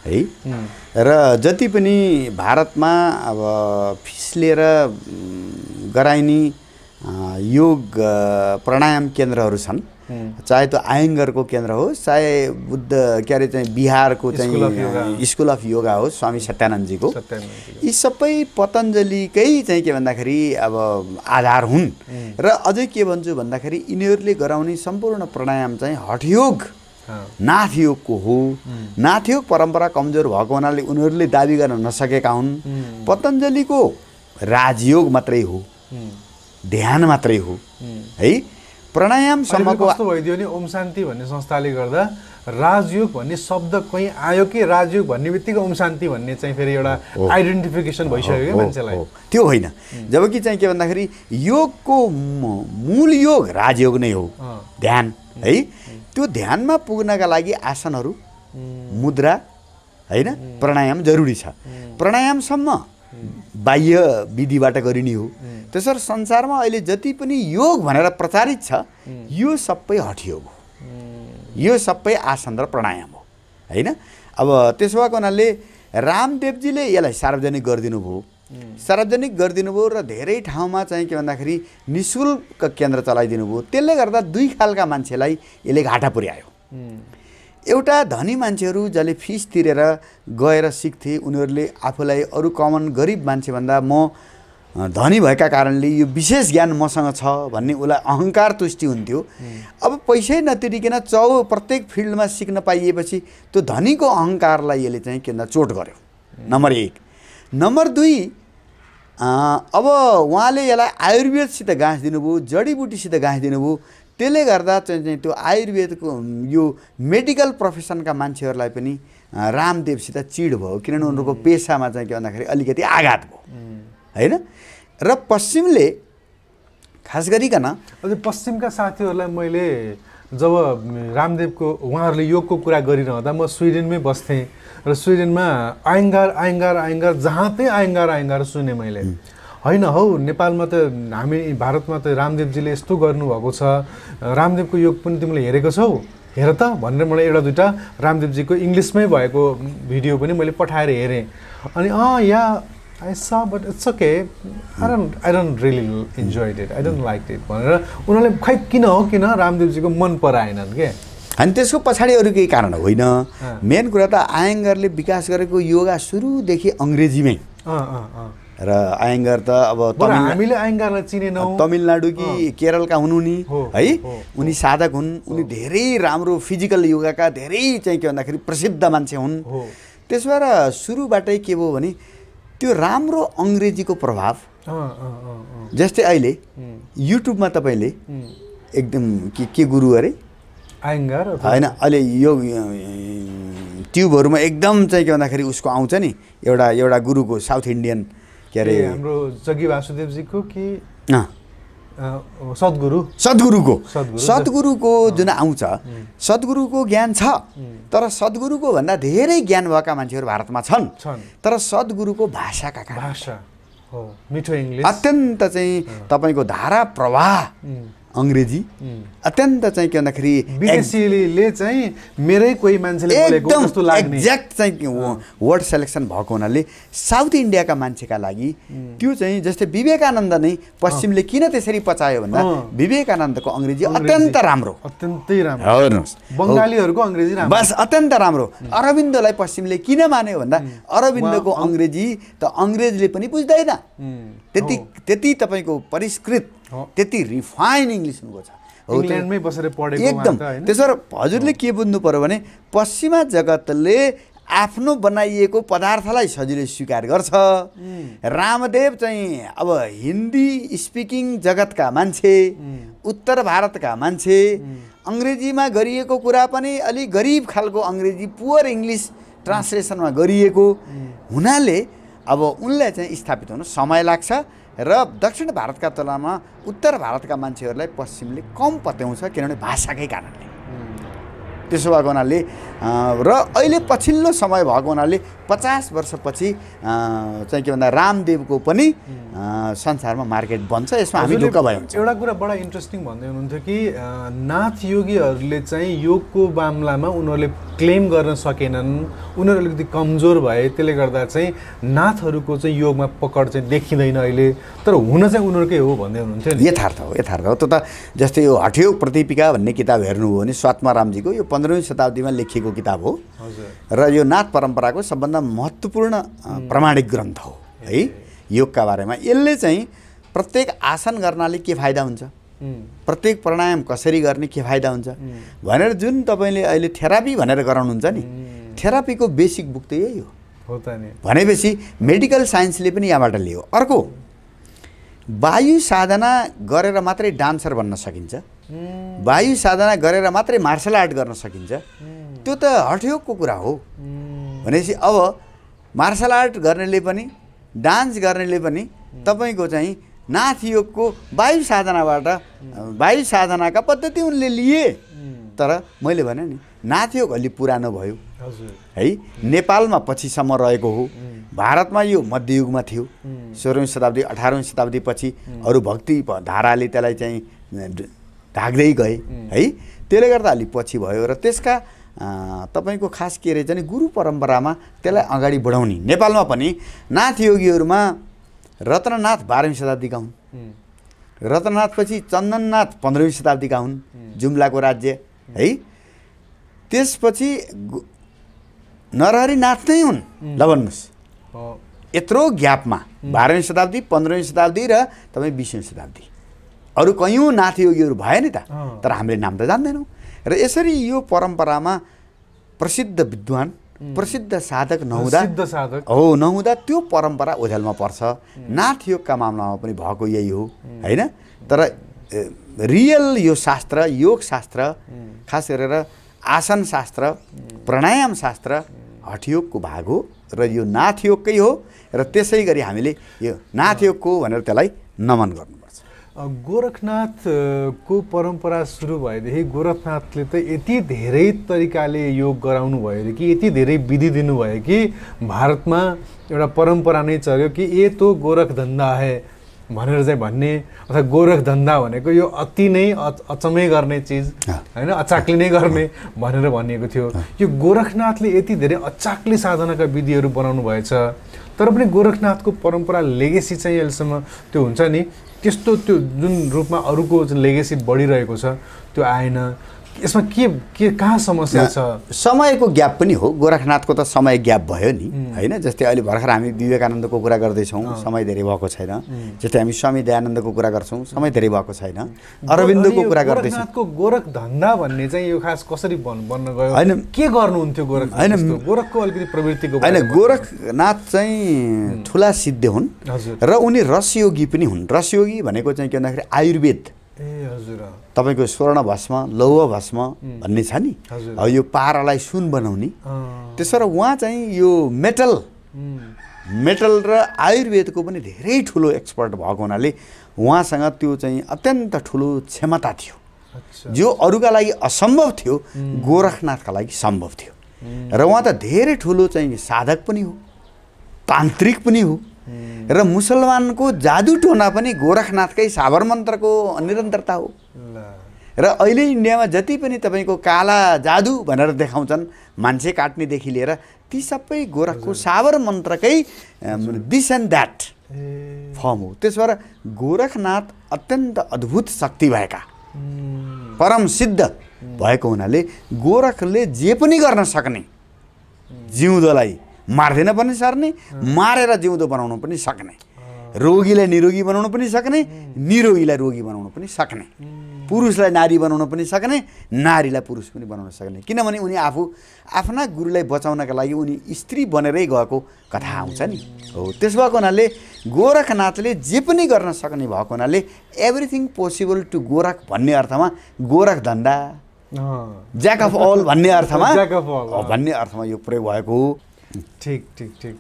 Speaker 3: है? र जति पनि भारतमा अब फिस लिएर गराइने योग प्राणायाम केन्द्रहरू छन् चाहे त्यो आयङ्गरको केन्द्र होस् चाहे बुद्ध के अरे चाहिँ बिहारको चाहिँ
Speaker 2: स्कुल अफ योगा।
Speaker 3: होस् स्वामी सत्यानन्दजीको।
Speaker 2: सत्यानन्दजी।
Speaker 3: यी सबै पतञ्जलीकै चाहिँ के भन्दाखेरि अब आधार हुन्। र अझै के भन्छु भन्दाखेरि यिनीहरूले गराउने सम्पूर्ण प्राणायाम चाहिँ हठयोग
Speaker 2: अँ,
Speaker 3: नाथ योगको हो। नाथ योग परम्परा कमजोर भएको हुनाले उनीहरूले दाबी गर्न नसकेका हुन्। पतञ्जलीको राजयोग मात्रै हो। ध्यान मात्रै हो। है? प्राणायामसम्मको
Speaker 2: कस्तो भइदियो भने ओम शान्ति भन्ने संस्थाले गर्दा राजयोग भन्ने शब्द कहीँ आयो कि राजयोग भन्ने बित्तिकै ओम शान्ति भन्ने चाहिँ फेरि एउटा आइडेन्टिफिकेसन भइसक्यो क्या मान्छेलाई।
Speaker 3: त्यो होइन। जबकि चाहिँ के भन्दाखेरि योगको मूल योग राजयोग नै हो। ध्यान है? त्यो ध्यानमा पुग्नका लागि आसनहरू मुद्रा होइन? प्राणायाम जरुरी छ। प्राणायामसम्म बाह्य विधिबाट गरिने हो। त्यसरी संसारमा अहिले जति पनि योग भनेर प्रचारित छ यो सबै हठयोग हो। यो सबै आसन र प्राणायाम हो। होइन? अब त्यसो भएको हुनाले रामदेवजीले यसलाई सार्वजनिक गरिदिनु भयो सार्वजनिक गरिदिनु भयो र धेरै ठाउँमा चाहिँ के भन्दाखेरि नि शुल्क केन्द्र चलाइदिनु भयो त्यसले गर्दा दुई खालका मान्छेलाई यसले घाटा पुर्यायो। एउटा धनी मान्छेहरू जसले फिस तिरेर गएर सिक्थे उनीहरूले आफूलाई अरू कमन गरिब मान्छेभन्दा म धनी भएका कारणले यो विशेष ज्ञान मसँग छ भन्ने उसलाई अहङ्कार तुष्टि हुन्थ्यो। अब पैसै नतिरिकन चौ प्रत्येक फिल्डमा सिक्न पाइएपछि त्यो धनीको अहङ्कारलाई यसले चाहिँ के भन्दा चोट गर्यो। नम्बर एक। नम्बर दुई अब उहाँले यसलाई आयुर्वेदसित गाँस दिनुभयो जडीबुटीसित गाँस दिनुभयो त्यसले गर्दा चाहिँ चाहिँ त्यो आयुर्वेदको यो मेडिकल प्रोफेसनका मान्छेहरूलाई पनि रामदेवसित चिड भयो। किनभने उनीहरूको पेसामा चाहिँ के भन्दाखेरि अलिकति आघात भयो। होइन? र पश्चिमले खास गरिकन
Speaker 2: अझै पश्चिमका साथीहरूलाई मैले जब रामदेवको उहाँहरूले योगको कुरा गरिरहँदा म स्विडेनमै बस्थेँ। र स्विडेनमा आयङ्गार आयङ्गार आयङ्गार जहाँ त्यही आयङ्गार आयङ्गार सुने मैले। होइन हौ नेपालमा त हामी भारतमा त रामदेवजीले यस्तो गर्नुभएको छ। रामदेवको योग पनि तिमीले हेरेको छौ? हेर त भनेर मलाई एउटा दुइटा रामदेवजीको इङ्ग्लिसमै भएको भिडियो पनि मैले पठाएर हेरेँ। अनि अँ yeah I saw but it's okay I don't I don't really enjoyed it I don't like it भनेर उनीहरूले खै किन हो? किन रामदेवजीको मन पराएनन् के?
Speaker 3: अनि त्यसको पछाडि अरू केही कारण होइन। मेन कुरा त आयङ्गरले विकास गरेको योगा सुरुदेखि अङ्ग्रेजीमै।
Speaker 2: अँ अँ अँ।
Speaker 3: र आयङ्गर त अब
Speaker 2: हामीले आइङ्गारलाई चिनेनौँ।
Speaker 3: तमिलनाडु कि केरलका हुन् उनी
Speaker 2: हो,
Speaker 3: उनी साधक हुन् उनी धेरै राम्रो फिजिकल योगाका धेरै चाहिँ के भन्दाखेरि प्रसिद्ध मान्छे हुन्।
Speaker 2: हो।
Speaker 3: त्यसो भएर सुरुबाटै के भयो भने त्यो राम्रो अङ्ग्रेजीको प्रभाव जस्तै अहिले युट्युबमा तपाईँले। एकदम के के गुरु अरे?
Speaker 2: आइङ्गार अथवा-
Speaker 3: होइन अहिले यो ट्युबहरूमा एकदम चाहिँ के भन्दाखेरि उसको आउँछ नि एउटा एउटा गुरुको साउथ इन्डियन के अरे?
Speaker 2: हाम्रो जगी वासुदेवजीको कि सद्गुरु?
Speaker 3: सद्गुरुको।
Speaker 2: सद्गुरु।
Speaker 3: सद्गुरुको जुन आउँछ सद्गुरुको ज्ञान छ तर सद्गुरुको भन्दा धेरै ज्ञान भएका मान्छेहरू भारतमा छन्। तर सद्गुरुको भाषाका कारण।
Speaker 2: भाषा हो मिठो इङ्ग्लिस।
Speaker 3: अत्यन्त चाहिँ तपाईँको धारा प्रवाह। अङ्ग्रेजी। अत्यन्त चाहिँ के भन्दाखेरि
Speaker 2: विदेशीले चाहिँ मेरै कोही मान्छेले
Speaker 3: एकदम एक्ज्याक्ट चाहिँ वर्ड सेलेक्सन भएको हुनाले साउथ इन्डियाका मान्छेका लागि त्यो चाहिँ जस्तै विवेकानन्द नै पश्चिमले किन त्यसरी पचायो भन्दा। विवेकानन्दको अङ्ग्रेजी। अत्यन्त राम्रो।
Speaker 2: अत्यन्तै राम्रो।
Speaker 3: हेर्नुहोस्।
Speaker 2: बङ्गालीहरूको अङ्ग्रेजी राम्रो।
Speaker 3: बस अत्यन्त राम्रो। अरविन्दलाई पश्चिमले किन मान्यो भन्दा अरविन्दको अङ्ग्रेजी त अङ्ग्रेजले पनि बुझ्दैन। त्यति त्यति तपाईँको परिष्कृत। त्यति रिफाइन इङ्ग्लिस हुनुको छ।
Speaker 2: इङ्ल्यान्डमै बसेर पढेको
Speaker 3: एकदम? त्यसो भएर हजुरले के बुझ्नु पर्यो भने पश्चिमा जगतले आफ्नो बनाइएको पदार्थलाई सजिलै स्वीकार गर्छ। रामदेव चाहिँ अब हिन्दी स्पिकिङ जगतका मान्छे उत्तर भारतका मान्छे अङ्ग्रेजीमा गरिएको कुरा पनि अलिक गरिब खालको अङ्ग्रेजी पुवर इङ्ग्लिस ट्रान्सलेसनमा गरिएको। हुनाले अब उनलाई चाहिँ स्थापित हुन समय लाग्छ। र दक्षिण भारतका तुलनामा उत्तर भारतका मान्छेहरूलाई पश्चिमले कम पत्याउँछ किनभने भाषाकै कारणले। त्यसो भएको हुनाले र अहिले पछिल्लो समय भएको हुनाले पचास वर्षपछि चाहिँ के भन्दा रामदेवको पनि संसारमा मार्केट बन्छ यसमा हामी ढुक्क हुन्छ।
Speaker 2: एउटा कुरा बडा इन्ट्रेस्टिङ भन्दै हुनुहुन्थ्यो कि नाथ योगीहरूले चाहिँ योगको मामलामा उनीहरूले क्लेम गर्न सकेनन्। उनीहरू अलिकति कमजोर भए त्यसले गर्दा चाहिँ नाथहरूको चाहिँ योगमा पकड चाहिँ देखिँदैन अहिले। तर हुन चाहिँ उनीहरूकै हो भन्दै हुनुहुन्थ्यो
Speaker 3: यथार्थ हो यथार्थ हो। त जस्तै यो हठयोग प्रतिपिका भन्ने किताब हेर्नुभयो भने स्वात्मारामजीको यो पन्ध्रौँ शताब्दीमा लेखिएको किताब हो। र यो नाथ परम्पराको सबभन्दा महत्त्वपूर्ण प्रमाणिक ग्रन्थ हो है योगका बारेमा। यसले चाहिँ प्रत्येक आसन गर्नाले के फाइदा हुन्छ? प्रत्येक प्राणायाम कसरी गर्ने के फाइदा हुन्छ? भनेर जुन तपाईँले अहिले थेरापी भनेर गराउनुहुन्छ नि थेरापीको बेसिक बुक त यही हो। भनेपछि मेडिकल साइन्सले पनि यहाँबाट लियो। अर्को वायु साधना गरेर मात्रै डान्सर बन्न सकिन्छ। वायु साधना गरेर मात्रै मार्सल आर्ट गर्न सकिन्छ। त्यो त हठयोगको कुरा हो। भनेपछि अब मार्सल आर्ट गर्नेले पनि डान्स गर्नेले पनि तपाईँको चाहिँ नाथ योगको वायु साधनाबाट वायु साधनाका पद्धति उनले लिए। तर मैले भने नि नाथ योग अलि पुरानो भयो। है नेपालमा पछिसम्म रहेको हो। भारतमा यो मध्ययुगमा थियो। सोह्रौँ शताब्दी अठारौँ शताब्दी पछि अरू भक्ति धाराले त्यसलाई चाहिँ ढाक्दै गए है? त्यसले गर्दा अलिक पछि भयो र त्यसका तपाईँको खास के रहेछ भने गुरु परम्परामा त्यसलाई अगाडि बढाउने। नेपालमा पनि नाथ योगीहरूमा रत्ननाथ बाह्रौँ शताब्दीका हुन्। रत्ननाथपछि चन्दननाथ पन्ध्रौँ शताब्दीका हुन् जुम्लाको राज्य है? त्यसपछि नरहरिनाथ नै हुन्। ल भन्नुहोस्।
Speaker 2: हो,
Speaker 3: यत्रो ग्यापमा बाह्रौँ शताब्दी पन्ध्रौँ शताब्दी र तपाईँ बिसौँ शताब्दी। अरू कैयौँ नाथ योगीहरू भए नि त। तर हामीले नाम त जान्दैनौँ। र यसरी यो परम्परामा प्रसिद्ध विद्वान प्रसिद्ध साधक नहुँदा हो नहुँदा त्यो परम्परा ओझेलमा पर्छ। नाथ योगका मामलामा पनि भएको यही हो होइन? तर रियल यो शास्त्र योग शास्त्र खास गरेर आसन शास्त्र प्राणायाम शास्त्र हठयोगको भाग हो र यो नाथ योगकै हो र त्यसै गरी हामीले यो नाथ योगको भनेर त्यसलाई नमन
Speaker 2: अ, गोरखनाथको परम्परा सुरु भएदेखि गोरखनाथले त यति धेरै तरिकाले योग गराउनु भयो अरे कि यति धेरै विधि दिनुभयो कि भारतमा एउटा परम्परा नै चल्यो कि ए तो गोरख धन्दा है भनेर चाहिँ भन्ने अथवा गोरख धन्दा भनेको यो अति नै अच- अचम्मै गर्ने चिज। होइन अचाक्लिने गर्ने भनेर भनिएको थियो यो गोरखनाथले यति धेरै अचाक्ली साधनाका विधिहरू बनाउनु भएछ तर पनि गोरखनाथको परम्परा लेगेसी चाहिँ अहिलेसम्म त्यो हुन्छ नि त्यस्तो त्यो जुन रूपमा अरूको लेगेसी बढिरहेको छ त्यो आएन यसमा के के कहाँ समस्या छ?
Speaker 3: समयको ग्याप पनि हो। गोरखनाथको त समय ग्याप भयो नि। होइन? जस्तै अहिले भर्खर हामी विवेकानन्दको कुरा गर्दैछौँ। समय धेरै भएको छैन। जस्तै हामी स्वामी दयानन्दको कुरा गर्छौँ। समय धेरै भएको छैन। अरविन्दको कुरा गर्दैछौँ।
Speaker 2: गोरख धन्दा भन्ने चाहिँ यो खास कसरी बन बन्न गयो?
Speaker 3: होइन।
Speaker 2: के गर्नुहुन्थ्यो गोरख
Speaker 3: होइन,
Speaker 2: गोरखको अलिकति प्रवृत्तिको
Speaker 3: होइन गोरखनाथ चाहिँ ठुला सिद्ध हुन् र उनी रसयोगी पनि हुन्। रसयोगी भनेको चाहिँ के भन्दाखेरि आयुर्वेद। तपाईँको स्वर्ण भस्म लौह भस्म भन्ने छ नि। यो पारालाई सुन बनाउने। त्यसो र उहाँ चाहिँ यो मेटल मेटल र आयुर्वेदको पनि धेरै ठुलो एक्सपर्ट भएको हुनाले उहाँसँग त्यो चाहिँ अत्यन्त ठुलो क्षमता थियो। जो अरूका लागि असम्भव थियो गोरखनाथका लागि सम्भव थियो। र उहाँ त धेरै ठुलो चाहिँ साधक पनि हो तान्त्रिक पनि हो। र मुसलमानको जादु टोना पनि गोरखनाथकै साबर मन्त्रको निरन्तरता हो। र अहिले इन्डियामा जति पनि तपाईँको काला जादु भनेर देखाउँछन् मान्छे काट्नेदेखि लिएर ती सबै गोरखको साबर मन्त्रकै दिस एन्ड द्याट फर्म हो। त्यसो भएर गोरखनाथ अत्यन्त अद्भुत शक्ति भएका। परम सिद्ध भएको हुनाले गोरखले जे पनि गर्न सक्ने जिउँदोलाई मार्दिन पनि सर्ने मारेर जिउँदो बनाउनु पनि सक्ने। रोगीलाई निरोगी बनाउनु पनि सक्ने निरोगीलाई रोगी बनाउनु पनि सक्ने। पुरुषलाई नारी बनाउन पनि सक्ने नारीलाई पुरुष पनि बनाउन सक्ने। किनभने उनी आफू आफ्ना गुरुलाई बचाउनका लागि उनी स्त्री बनेरै गएको कथा आउँछ नि। हो त्यस भएको हुनाले गोरखनाथले जे पनि गर्न सक्ने भएको हुनाले एभ्रिथिङ पोसिबल टु गोरख भन्ने अर्थमा गोरख धन्दा। ज्याक अफ अल भन्ने अर्थमा भन्ने अर्थमा यो प्रयोग भएको हो।
Speaker 2: ठिक ठिक ठिक।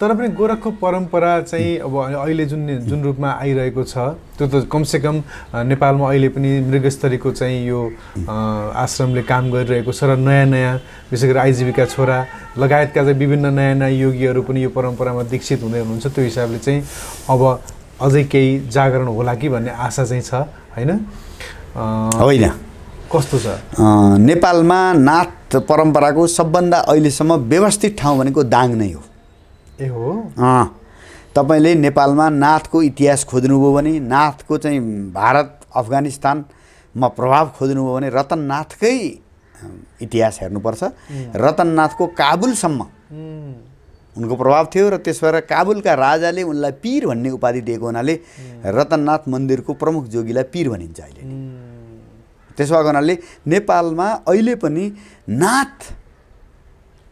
Speaker 2: तर पनि गोरखको परम्परा चाहिँ अब अहिले जुन जुन रूपमा आइरहेको छ त्यो त कमसेकम नेपालमा अहिले पनि मृगस्तरीको चाहिँ यो आश्रमले काम गरिरहेको छ र नयाँ नयाँ विशेष गरी आइजिबीका छोरा लगायतका चाहिँ विभिन्न नयाँ नयाँ योगीहरू पनि यो परम्परामा दीक्षित हुँदै हुनुहुन्छ त्यो हिसाबले चाहिँ अब अझै केही जागरण होला कि भन्ने आशा चाहिँ छ होइन?
Speaker 3: होइन।
Speaker 2: कस्तो छ?
Speaker 3: नेपालमा नाथ परम्पराको सबभन्दा अहिलेसम्म व्यवस्थित ठाउँ भनेको दाङ नै हो।
Speaker 2: ए हो?
Speaker 3: अँ। तपाईँले नेपालमा नाथको इतिहास खोज्नुभयो भने नाथको चाहिँ भारत अफगानिस्तानमा प्रभाव खोज्नुभयो भने रतननाथकै इतिहास हेर्नुपर्छ। रतननाथको काबुलसम्म उनको प्रभाव थियो र त्यस भएर काबुलका राजाले उनलाई पीर भन्ने उपाधि दिएको हुनाले रतननाथ मन्दिरको प्रमुख जोगीलाई पीर भनिन्छ अहिले। त्यसो भएको हुनाले नेपालमा अहिले पनि नाथ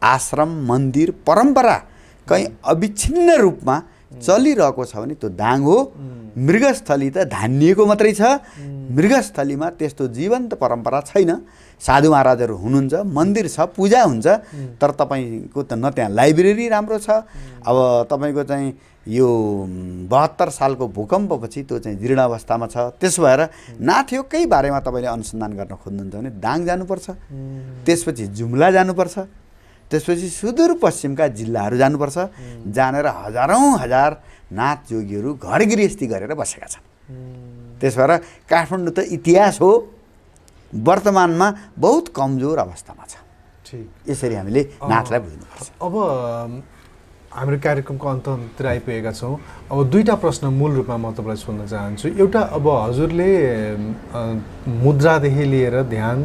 Speaker 3: आश्रम मन्दिर परम्परा कहीँ अविच्छिन्न रूपमा चलिरहेको छ भने त्यो दाङ हो। मृगस्थली त धानिएको मात्रै छ। मृगस्थलीमा त्यस्तो जीवन्त परम्परा छैन। साधु महाराजहरू हुनुहुन्छ मन्दिर छ पूजा हुन्छ तर तपाईँको त न त्यहाँ लाइब्रेरी राम्रो छ। अब तपाईँको चाहिँ यो बहत्तर सालको भूकम्पपछि त्यो चाहिँ जीर्ण अवस्थामा छ। त्यसो भएर नाथयोगकै बारेमा तपाईँले अनुसन्धान गर्न खोज्नुहुन्छ भने दाङ जानुपर्छ। त्यसपछि जुम्ला जानुपर्छ। त्यसपछि सुदूरपश्चिमका जिल्लाहरू जानुपर्छ जानेर हजारौँ हजार नाथ जोगीहरू घर गृहस्थी गरेर बसेका छन्। त्यस भएर काठमाडौँ त इतिहास हो वर्तमानमा बहुत कमजोर अवस्थामा छ।
Speaker 2: ठिक।
Speaker 3: यसरी हामीले नाथलाई बुझ्नुपर्छ।
Speaker 2: अब हाम्रो कार्यक्रमको अन्ततिर आइपुगेका छौँ। अब दुईवटा प्रश्न मूल रूपमा म तपाईँलाई सोध्न चाहन्छु। एउटा अब हजुरले मुद्रादेखि लिएर ध्यान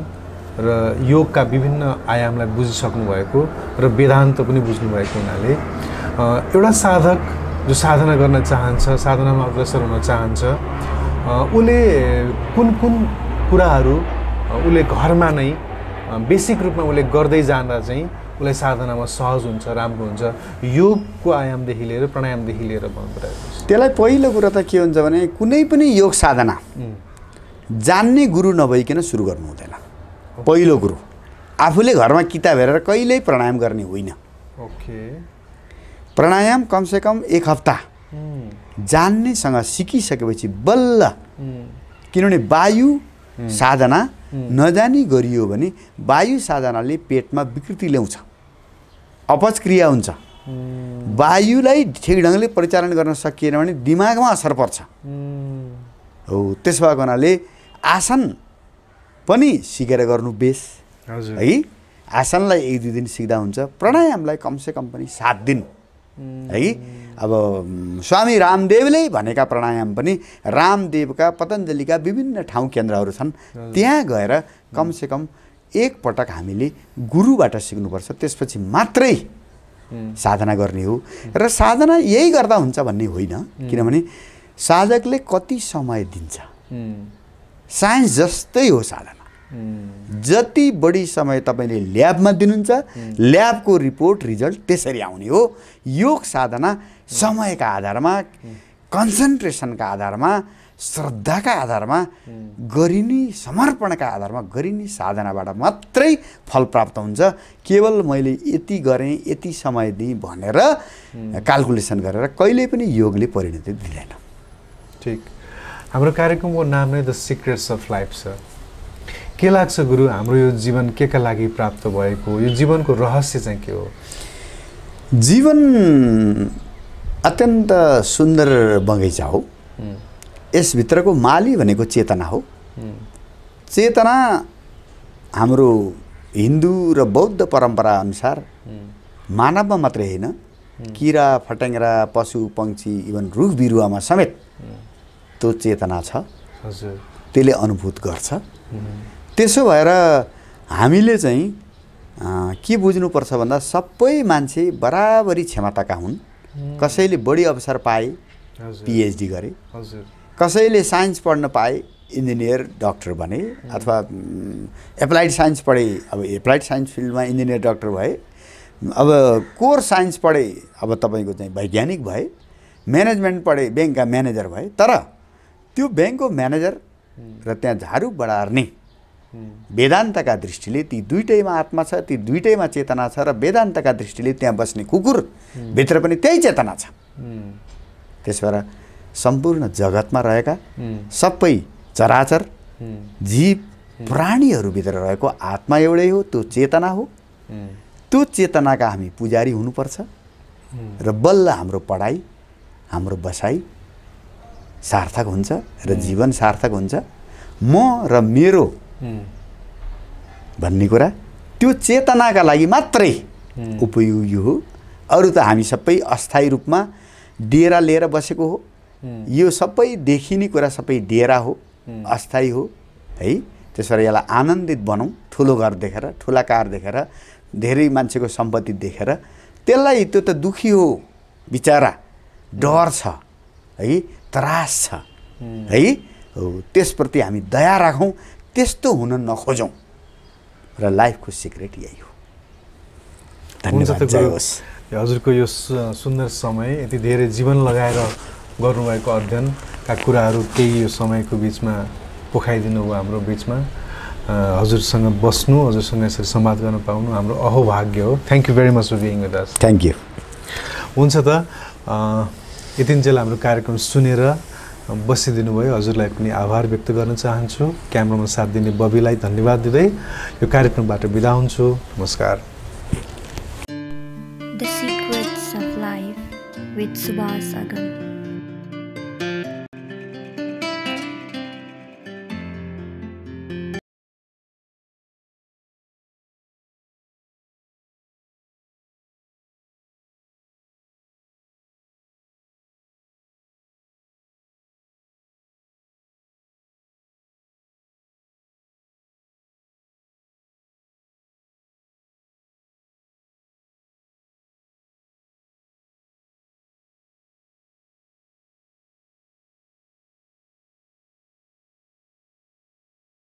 Speaker 2: र योगका विभिन्न आयामलाई बुझिसक्नु भएको र वेदान्त पनि बुझ्नुभएको हुनाले एउटा साधक जो साधना गर्न चाहन्छ साधनामा अग्रसर हुन चाहन्छ उसले कुन कुन कुराहरू उसले घरमा नै बेसिक रूपमा उसले गर्दै जाँदा चाहिँ उसलाई साधनामा सहज हुन्छ राम्रो हुन्छ योगको आयामदेखि लिएर प्राणायामदेखि लिएर भन्नु
Speaker 3: त्यसलाई पहिलो कुरा त के हुन्छ भने कुनै पनि योग साधना जान्ने गुरु नभइकन सुरु गर्नु हुँदैन। पहिलो कुरो आफूले घरमा किताब हेरेर कहिल्यै प्राणायाम गर्ने होइन।
Speaker 2: ओके।
Speaker 3: प्राणायाम कमसेकम एक हप्ता। जान्नेसँग सिकिसकेपछि बल्ल किनभने वायु साधना नजानी गरियो भने वायु साधनाले पेटमा विकृति ल्याउँछ। अपच क्रिया हुन्छ वायुलाई ठिक ढङ्गले परिचालन गर्न सकिएन भने दिमागमा असर पर्छ। हो त्यसो भएको हुनाले आसन पनि सिकेर गर्नु बेस। है? आसनलाई एक दुई दिन सिक्दा हुन्छ। प्राणायामलाई कमसेकम पनि सात दिन। है? अब स्वामी रामदेवले भनेका प्राणायाम पनि रामदेवका पतञ्जलीका विभिन्न ठाउँ केन्द्रहरू छन्। त्यहाँ गएर कमसेकम एकपटक हामीले गुरुबाट सिक्नुपर्छ। त्यसपछि मात्रै साधना गर्ने हो। र साधना यही गर्दा हुन्छ भन्ने होइन। किनभने साधकले कति समय दिन्छ? साइन्स जस्तै हो साधना। जति बढी समय तपाईँले ल्याबमा दिनुहुन्छ ल्याबको रिपोर्ट रिजल्ट त्यसरी आउने हो। योग साधना समयका आधारमा कन्सन्ट्रेसनका आधारमा श्रद्धाका आधारमा गरिने समर्पणका आधारमा गरिने साधनाबाट मात्रै फल प्राप्त हुन्छ। केवल मैले यति गरेँ यति समय दिएँ भनेर क्यालकुलेसन गरेर कहिल्यै पनि योगले परिणति दिँदैन।
Speaker 2: ठिक। हाम्रो कार्यक्रमको नाम नै द सिक्रेट्स अफ लाइफ छ के लाग्छ गुरु? हाम्रो यो जीवन के का लागि प्राप्त भएको? यो जीवनको रहस्य चाहिँ के हो?
Speaker 3: जीवन अत्यन्त सुन्दर बगैँचा हो। यसभित्रको माली भनेको चेतना हो। चेतना हाम्रो हिन्दू र बौद्ध परम्परा अनुसार मानवमा मात्रै होइन। किरा फट्याङ्ग्रा पशु पक्षी इभन रुख बिरुवामा समेत त्यो चेतना छ।
Speaker 2: हजुर।
Speaker 3: त्यसले अनुभूत गर्छ। त्यसो भएर हामीले चाहिँ के बुझ्नुपर्छ भन्दा सबै मान्छे बराबरी क्षमताका हुन्। कसैले बढी अवसर पाए पिएचडी गरे। कसैले साइन्स पढ्न पाए इन्जिनियर डक्टर बने अथवा एप्लाइड साइन्स पढे अब एप्लाइड साइन्स फिल्डमा इन्जिनियर डक्टर भए अब कोर साइन्स पढे अब तपाईँको चाहिँ वैज्ञानिक भए म्यानेजमेन्ट पढे ब्याङ्कका म्यानेजर भए तर त्यो ब्याङ्कको म्यानेजर र त्यहाँ झाडु बढार्ने वेदान्तका दृष्टिले ती दुइटैमा आत्मा छ ती दुइटैमा चेतना छ र वेदान्तका दृष्टिले त्यहाँ बस्ने कुकुर भित्र पनि त्यही चेतना छ। त्यस भएर सम्पूर्ण जगतमा रहेका सबै चराचर जीव प्राणीहरूभित्र रहेको आत्मा एउटै हो त्यो चेतना हो। त्यो चेतनाका हामी पुजारी हुनुपर्छ र बल्ल हाम्रो पढाइ हाम्रो बसाइ सार्थक हुन्छ र जीवन सार्थक हुन्छ। म र मेरो भन्ने कुरा त्यो चेतनाका लागि मात्रै उपयोगी हो। अरू त हामी सबै अस्थायी रूपमा डेरा लिएर बसेको हो। यो सबै देखिने कुरा सबै डेरा हो अस्थायी हो है? त्यसो भएर यसलाई आनन्दित बनाउँ ठुलो घर देखेर ठुला कार देखेर धेरै मान्छेको सम्पत्ति देखेर त्यसलाई त्यो त दुखी हो बिचरा डर छ है? त्रास छ है? हो त्यसप्रति हामी दया राखौँ त्यस्तो हुन नखोजौँ र लाइफको सिक्रेट यही हो। धन्यवाद होस्।
Speaker 2: हजुरको यो सुन्दर समय यति धेरै जीवन लगाएर गर्नुभएको अध्ययनका कुराहरू केही यो समयको बिचमा पोखाइदिनु भयो हाम्रो बिचमा। हजुरसँग बस्नु हजुरसँग यसरी संवाद गर्न पाउनु हाम्रो अहोभाग्य हो। Thank you very much for being with us
Speaker 3: thank you
Speaker 2: हुन्छ त। यतिन्जेल हाम्रो कार्यक्रम सुनेर बसिदिनु भयो हजुरलाई पनि आभार व्यक्त गर्न चाहन्छु। क्यामरामा साथ दिने बबीलाई धन्यवाद दिँदै यो कार्यक्रमबाट बिदा हुन्छु। नमस्कार।
Speaker 1: The Secrets of Life with Subhas Agam.